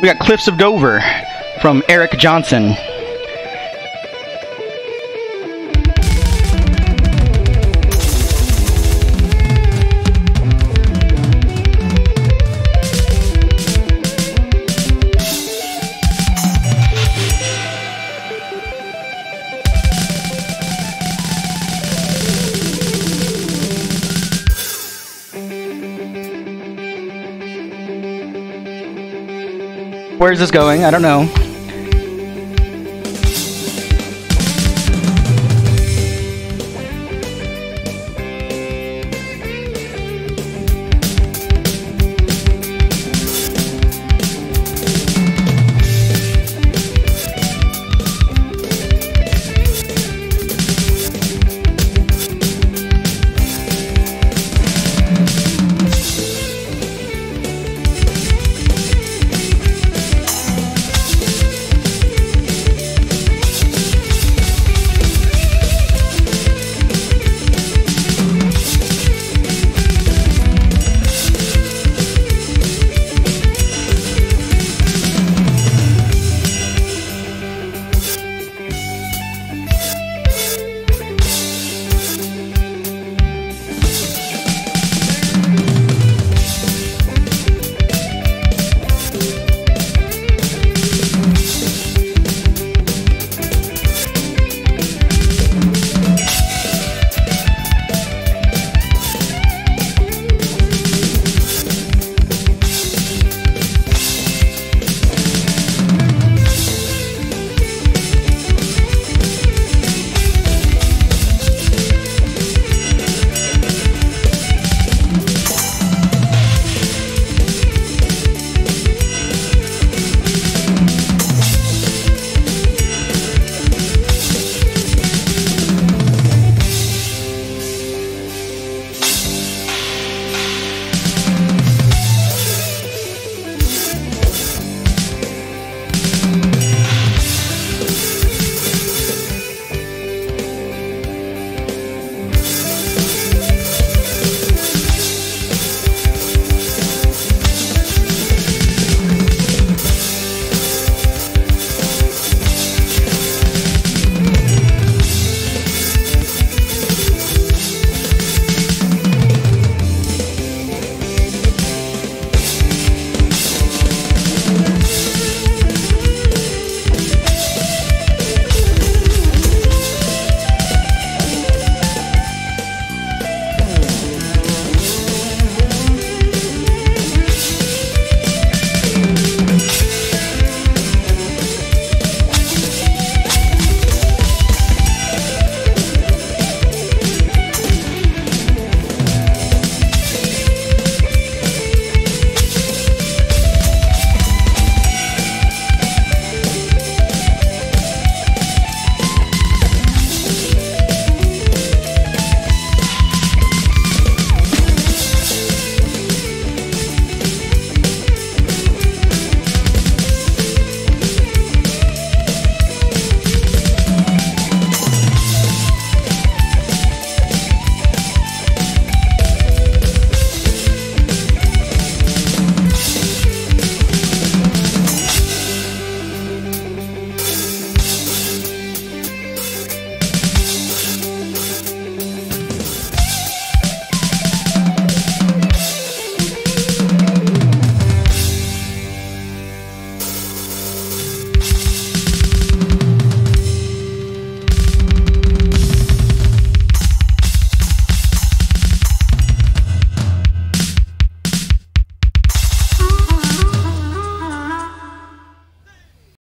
We got Cliffs of Dover from Eric Johnson. Where's this going? I don't know.